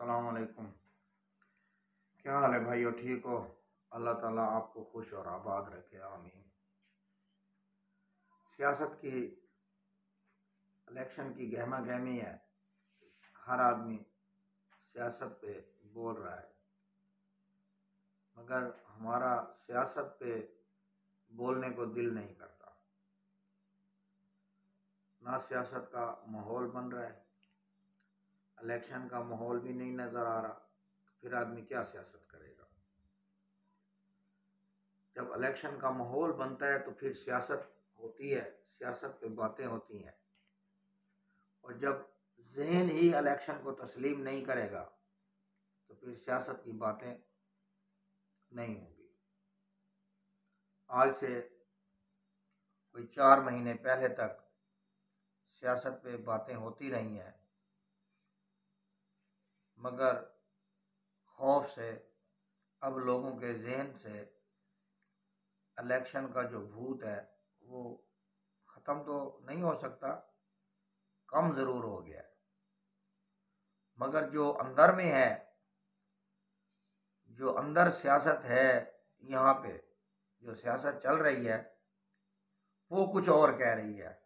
असलकुम क्या हाल है भाइयों? ठीक हो? अल्लाह ताला आपको खुश और आबाद रखे, आमीन। सियासत की इलेक्शन की गहमा गहमी है। हर आदमी सियासत पे बोल रहा है। मगर हमारा सियासत पे बोलने को दिल नहीं करता। ना सियासत का माहौल बन रहा है इलेक्शन का माहौल भी नहीं नज़र आ रहा तो फिर आदमी क्या सियासत करेगा? जब इलेक्शन का माहौल बनता है तो फिर सियासत होती है, सियासत पे बातें होती हैं। और जब जहन ही इलेक्शन को तस्लीम नहीं करेगा तो फिर सियासत की बातें नहीं होगी। आज से कोई चार महीने पहले तक सियासत पे बातें होती रही हैं। मगर खौफ से, अब लोगों के जहन से इलेक्शन का जो भूत है, वो ख़त्म तो नहीं हो सकता, कम ज़रूर हो गया मगर जो अंदर में है, जो अंदर सियासत है यहाँ पे, जो सियासत चल रही है, वो कुछ और कह रही है।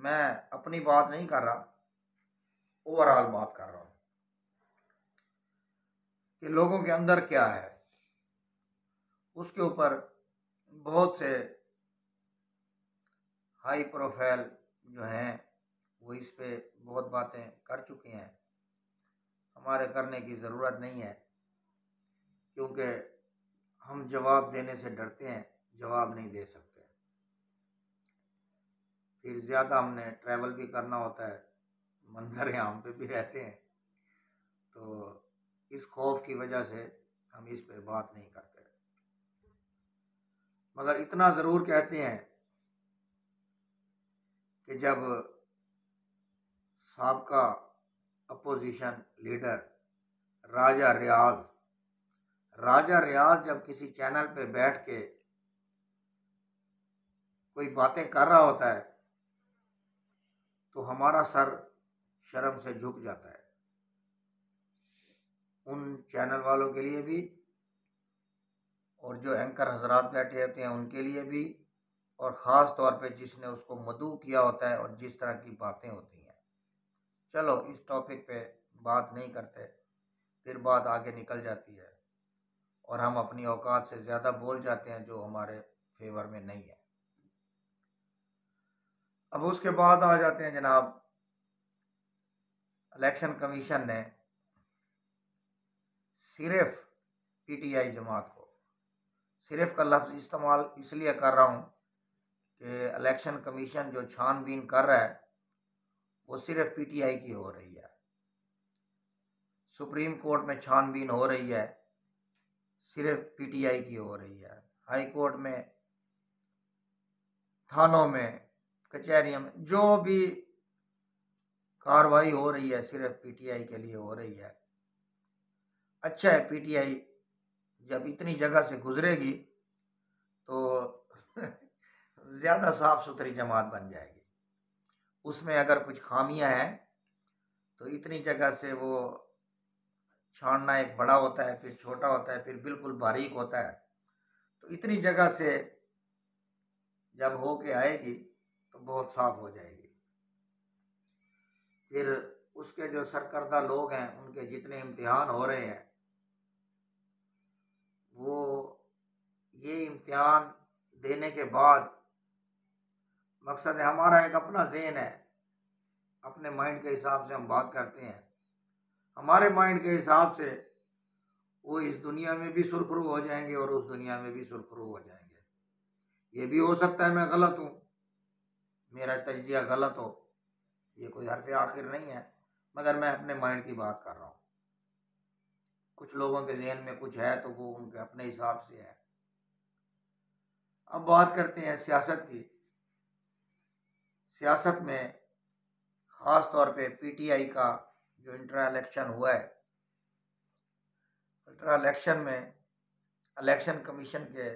मैं अपनी बात नहीं कर रहा, ओवरऑल बात कर रहा हूँ। कि लोगों के अंदर क्या है, उसके ऊपर बहुत से हाई प्रोफ़ाइल जो हैं, वो इस पे बहुत बातें कर चुके हैं। हमारे करने की ज़रूरत नहीं है, क्योंकि हम जवाब देने से डरते हैं, जवाब नहीं दे सकते। फिर ज़्यादा हमने ट्रैवल भी करना होता है, मंजर यहाँ पे भी रहते हैं तो इस खौफ की वजह से हम इस पर बात नहीं करते। मगर इतना ज़रूर कहते हैं कि जब सबका अपोजिशन लीडर राजा रियाज राजा रियाज जब किसी चैनल पे बैठ के कोई बातें कर रहा होता है तो हमारा सर शर्म से झुक जाता है। उन चैनल वालों के लिए भी और जो एंकर हजरात बैठे होते हैं उनके लिए भी और ख़ास तौर पे जिसने उसको मदू किया होता है और जिस तरह की बातें होती हैं। चलो, इस टॉपिक पे बात नहीं करते, फिर बात आगे निकल जाती है और हम अपनी औकात से ज़्यादा बोल जाते हैं जो हमारे फेवर में नहीं है। अब उसके बाद आ जाते हैं जनाब इलेक्शन कमीशन ने सिर्फ़ पीटीआई जमात को। सिर्फ़ का लफ्ज़ इस्तेमाल इसलिए कर रहा हूँ कि इलेक्शन कमीशन जो छानबीन कर रहा है, वो सिर्फ़ पीटीआई की हो रही है। सुप्रीम कोर्ट में छानबीन हो रही है, सिर्फ़ पीटीआई की हो रही है। हाई कोर्ट में, थानों में, कचहरियों में, जो भी कार्रवाई हो रही है, सिर्फ़ पीटीआई के लिए हो रही है। अच्छा है पीटीआई जब इतनी जगह से गुजरेगी तो ज़्यादा साफ़ सुथरी जमात बन जाएगी। उसमें अगर कुछ खामियाँ हैं तो इतनी जगह से वो छानना एक बड़ा होता है, फिर छोटा होता है, फिर बिल्कुल बारीक होता है। तो इतनी जगह से जब हो के आएगी तो बहुत साफ़ हो जाएगी। फिर उसके जो सरकर्दा लोग हैं, उनके जितने इम्तिहान हो रहे हैं ये इम्तिहान देने के बाद मकसद हमारा एक अपना जहन है। अपने माइंड के हिसाब से हम बात करते हैं। हमारे माइंड के हिसाब से वो इस दुनिया में भी सुरखरू हो जाएँगे और उस दुनिया में भी सुरखरू हो जाएँगे। ये भी हो सकता है मैं गलत हूँ। मेरा तजिया गलत हो। ये कोई हरफ आखिर नहीं है, मगर मैं अपने माइंड की बात कर रहा हूँ। कुछ लोगों के जहन में कुछ है तो वो उनके अपने हिसाब से है। अब बात करते हैं सियासत की। सियासत में ख़ास तौर पे पीटीआई का जो इंटर इलेक्शन हुआ है इंटर इलेक्शन में इलेक्शन कमीशन के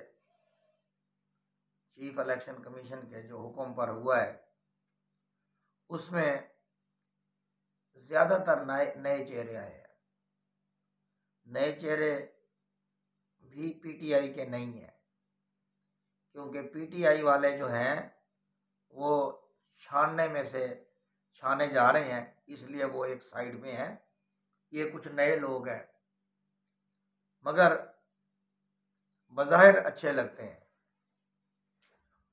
चीफ इलेक्शन कमीशन के जो हुक्म पर हुआ है, उसमें ज़्यादातर नए नए चेहरे आए हैं। नए चेहरे भी पीटीआई के नहीं हैं। क्योंकि पीटीआई वाले जो हैं, वो छानने में से छाने जा रहे हैं, इसलिए वो एक साइड में हैं। ये कुछ नए लोग हैं। मगर बज़ाहिर अच्छे लगते हैं।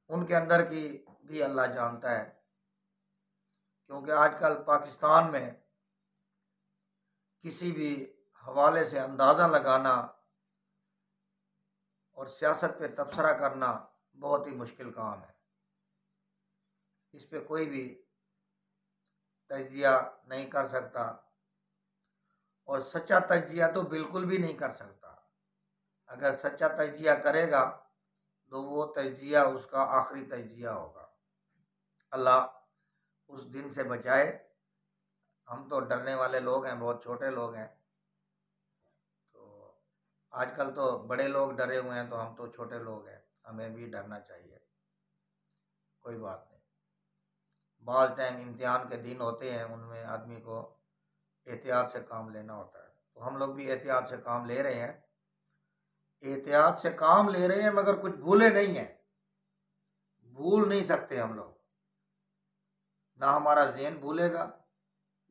उनके अंदर की भी अल्लाह जानता है। क्योंकि आजकल पाकिस्तान में किसी भी हवाले से अंदाज़ा लगाना और सियासत पे तबसरा करना बहुत ही मुश्किल काम है। इस पे कोई भी तजिया नहीं कर सकता और सच्चा तजिया तो बिल्कुल भी नहीं कर सकता। अगर सच्चा तजिया करेगा तो वो तजिया उसका आखिरी तजिया होगा। अल्लाह उस दिन से बचाए। हम तो डरने वाले लोग हैं, बहुत छोटे लोग हैं। तो आजकल तो बड़े लोग डरे हुए हैं तो हम तो छोटे लोग हैं। हमें भी डरना चाहिए। कोई बात नहीं। बाल टाइम इम्तिहान के दिन होते हैं, उनमें आदमी को एहतियात से काम लेना होता है। तो हम लोग भी एहतियात से काम ले रहे हैं। एहतियात से काम ले रहे हैं, मगर कुछ भूले नहीं हैं। भूल नहीं सकते हम लोग। ना हमारा जहन भूलेगा,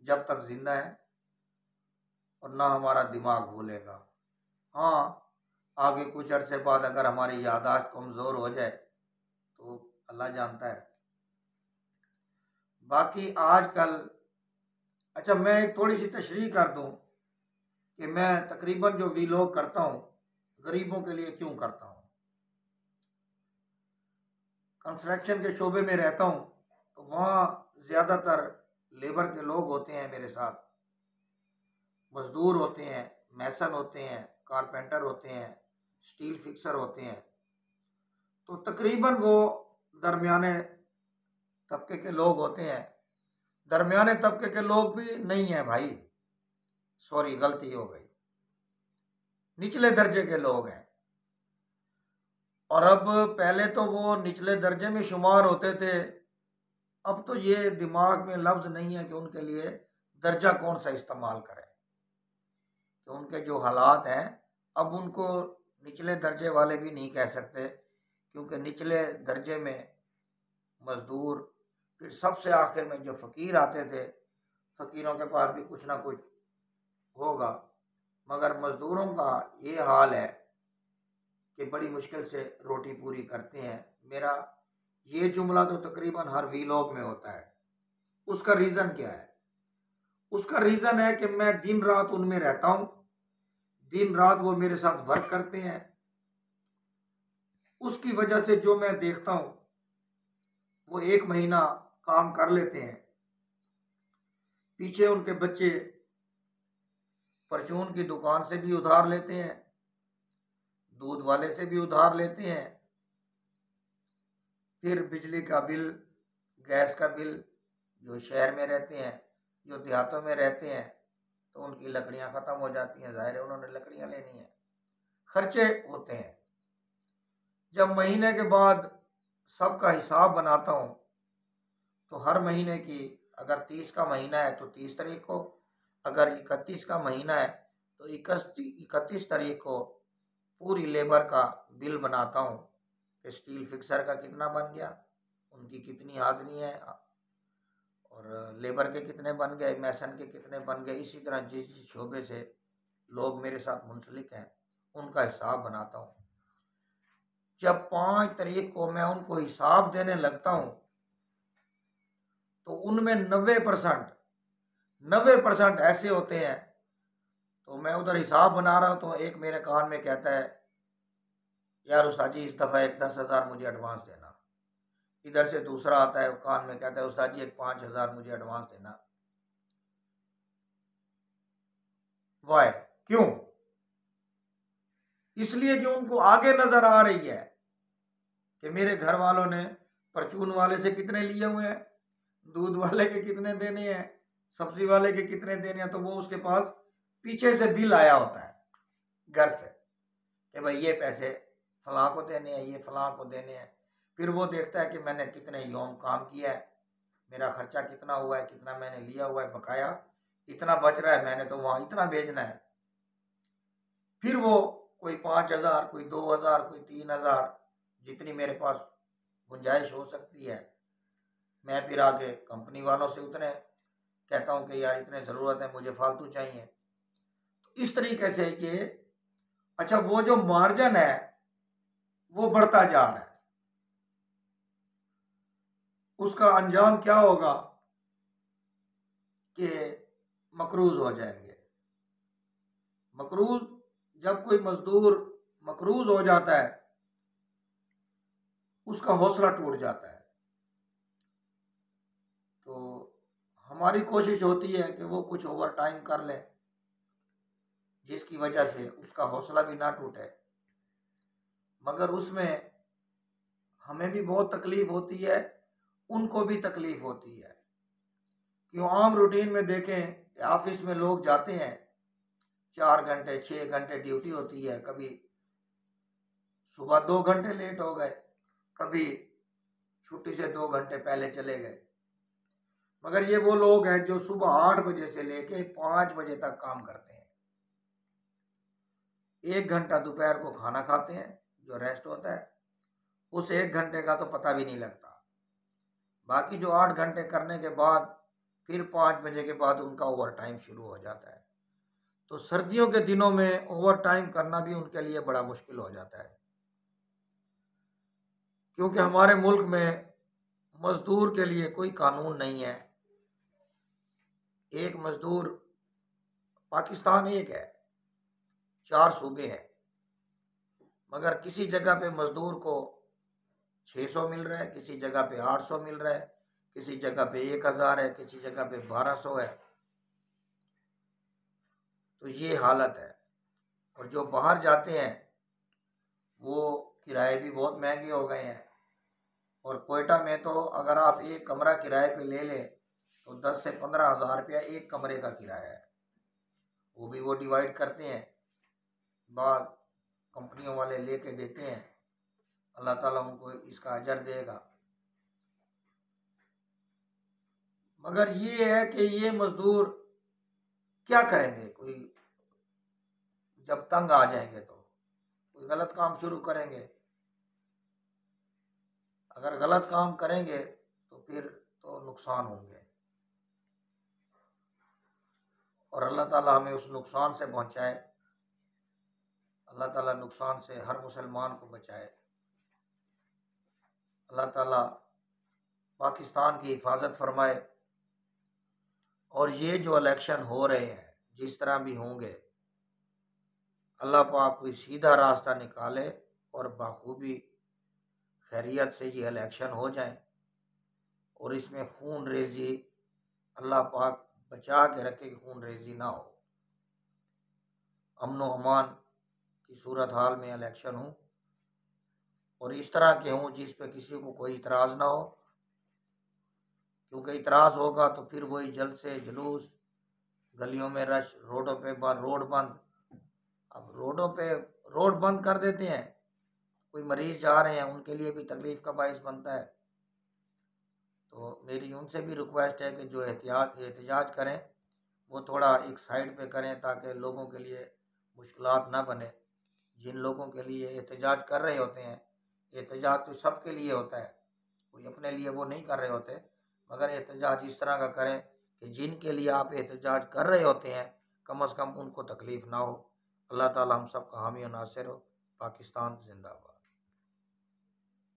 जब तक ज़िंदा है, और ना हमारा दिमाग भूलेगा। हाँ आगे कुछ अरसे बाद अगर हमारी यादाश्त कमज़ोर हो जाए तो अल्लाह जानता है। बाकी आजकल अच्छा मैं एक थोड़ी सी तशरी कर दूँ कि मैं तकरीबन जो वीलॉग करता हूँ, गरीबों के लिए क्यों करता हूँ? कंस्ट्रक्शन के शोबे में रहता हूँ तो वहाँ ज़्यादातर लेबर के लोग होते हैं मेरे साथ। मज़दूर होते हैं मैसन होते हैं, कारपेंटर होते हैं स्टील फिक्सर होते हैं। तो तकरीबन वो दरमियाने तबके के लोग होते हैं। दरमियाने तबके के लोग भी नहीं हैं भाई। सॉरी, गलती हो गई। निचले दर्जे के लोग हैं। और अब पहले तो वो निचले दर्जे में शुमार होते थे। अब तो ये दिमाग में लफ्ज़ नहीं है कि उनके लिए दर्जा कौन सा इस्तेमाल करें। कि उनके जो हालात हैं, अब उनको निचले दर्जे वाले भी नहीं कह सकते, क्योंकि निचले दर्जे में मज़दूर, फिर सबसे आखिर में जो फ़कीर आते थे, फ़कीरों के पास भी कुछ ना कुछ होगा। मगर मज़दूरों का ये हाल है कि बड़ी मुश्किल से रोटी पूरी करते हैं। मेरा ये जुमला तो तकरीबन हर वीलॉग में होता है। उसका रीज़न क्या है? उसका रीज़न है कि मैं दिन रात उनमें रहता हूँ दिन रात वो मेरे साथ वर्क करते हैं। उसकी वजह से जो मैं देखता हूँ, वो एक महीना काम कर लेते हैं। पीछे उनके बच्चे परचून की दुकान से भी उधार लेते हैं, दूध वाले से भी उधार लेते हैं, फिर बिजली का बिल, गैस का बिल, जो शहर में रहते हैं, जो देहातों में रहते हैं तो उनकी लकड़ियाँ ख़त्म हो जाती हैं। ज़ाहिर है उन्होंने लकड़ियाँ लेनी है। खर्चे होते हैं। जब महीने के बाद सबका हिसाब बनाता हूँ तो हर महीने की अगर तीस का महीना है तो तीस तारीख को। अगर इकतीस का महीना है तो इकतीस तारीख को पूरी लेबर का बिल बनाता हूँ कि स्टील फिक्सर का कितना बन गया, उनकी कितनी हाजरी है और लेबर के कितने बन गए मैसन के कितने बन गए, इसी तरह जिस जिस शोबे से लोग मेरे साथ मुंसलिक हैं, उनका हिसाब बनाता हूँ। जब पाँच तारीख को मैं उनको हिसाब देने लगता हूँ तो उनमें नबे परसेंट नबे परसेंट ऐसे होते हैं तो मैं उधर हिसाब बना रहा हूँ तो एक मेरे कान में कहता है, यार जी, इस दफ़ा एक दस हज़ार मुझे एडवांस देना। इधर से दूसरा आता है कान में, कहता है, उस्ताद जी, एक पाँच हज़ार मुझे एडवांस देना। वाय क्यों? इसलिए कि उनको आगे नज़र आ रही है कि मेरे घर वालों ने परचून वाले से कितने लिए हुए हैं, दूध वाले के कितने देने हैं, सब्ज़ी वाले के कितने देने हैं तो वो उसके पास पीछे से बिल आया होता है, घर से, कि भाई ये पैसे फलां को देने हैं, ये फलां को देने हैं। फिर वो देखता है कि मैंने कितने योम काम किया है, मेरा खर्चा कितना हुआ है, कितना मैंने लिया हुआ है, बकाया, इतना बच रहा है, मैंने तो वहाँ इतना भेजना है। फिर वो कोई पाँच हज़ार, कोई दो हज़ार, कोई तीन हज़ार, जितनी मेरे पास गुंजाइश हो सकती है, मैं फिर आगे कंपनी वालों से उतने कहता हूँ कि यार इतने ज़रूरत है, मुझे फालतू चाहिए। तो इस तरीके से ये अच्छा वो जो मार्जन है, वो बढ़ता जा रहा है। उसका अंजाम क्या होगा? कि मकरूज हो जाएँगे। मकरूज, जब कोई मजदूर मकरूज हो जाता है, उसका हौसला टूट जाता है। तो हमारी कोशिश होती है कि वो कुछ ओवर टाइम कर ले, जिसकी वजह से उसका हौसला भी ना टूटे। मगर उसमें हमें भी बहुत तकलीफ़ होती है उनको भी तकलीफ़ होती है। क्यों आम रूटीन में देखें ऑफ़िस में लोग जाते हैं, चार घंटे छः घंटे ड्यूटी होती है, कभी सुबह दो घंटे लेट हो गए, कभी छुट्टी से दो घंटे पहले चले गए। मगर ये वो लोग हैं जो सुबह आठ बजे से लेके पाँच बजे तक काम करते हैं। एक घंटा दोपहर को खाना खाते हैं, जो रेस्ट होता है, उस एक घंटे का तो पता भी नहीं लगता। बाकी जो आठ घंटे करने के बाद, फिर पाँच बजे के बाद उनका ओवर टाइम शुरू हो जाता है। तो सर्दियों के दिनों में ओवर टाइम करना भी उनके लिए बड़ा मुश्किल हो जाता है। क्योंकि हमारे मुल्क में मज़दूर के लिए कोई कानून नहीं है। एक मज़दूर पाकिस्तान एक है, चार सूबे हैं। मगर किसी जगह पे मज़दूर को 600 मिल रहा है, किसी जगह पे 800 मिल रहा है, किसी जगह पे एक हज़ार है, किसी जगह पे बारह सौ है। तो ये हालत है। और जो बाहर जाते हैं, वो किराए भी बहुत महँगे हो गए हैं। और कोयटा में तो अगर आप एक कमरा किराए पे ले लें तो दस से पंद्रह हज़ार रुपया एक कमरे का किराया है। वो भी वो डिवाइड करते हैं, बाद कंपनियों वाले लेके देते हैं। अल्लाह ताला उनको इसका अजर देगा। मगर ये है कि ये मज़दूर क्या करेंगे? कोई जब तंग आ जाएँगे तो कोई गलत काम शुरू करेंगे। अगर गलत काम करेंगे तो फिर तो नुकसान होंगे। और अल्लाह ताला हमें उस नुकसान से पहुँचाए अल्लाह ताला नुकसान से हर मुसलमान को बचाए। अल्लाह ताला पाकिस्तान की हिफाजत फरमाए और ये जो इलेक्शन हो रहे हैं, जिस तरह भी होंगे, अल्लाह पाक कोई सीधा रास्ता निकाले और बाखूबी खैरियत से ये इलेक्शन हो जाए और इसमें खून रेजी अल्लाह पाक बचा के रखे कि खून रेजी ना हो। अमन अमान की सूरत हाल में इलेक्शन हो। और इस तरह के हों जिस पे किसी को कोई इतराज़ ना हो। क्योंकि इतराज़ होगा तो फिर वही जल्द से जुलूस, गलियों में रश, रोडों पे बंद, रोड बंद। अब रोडों पे रोड बंद कर देते हैं। कोई मरीज़ जा रहे हैं, उनके लिए भी तकलीफ़ का बायस बनता है। तो मेरी उनसे भी रिक्वेस्ट है कि जो एहतियात, एहतजाज करें, वो थोड़ा एक साइड पे करें ताकि लोगों के लिए मुश्किल ना बने। जिन लोगों के लिए एहतजाज कर रहे होते हैं एहतजाज तो सबके लिए होता है। कोई अपने लिए वो नहीं कर रहे होते। मगर एहतजाज इस तरह का करें कि जिनके लिए आप एहतजाज कर रहे होते हैं, कम अज़ कम उनको तकलीफ़ ना हो। अल्लाह ताला हम सब का हामी नासिर हो। पाकिस्तान जिंदाबाद।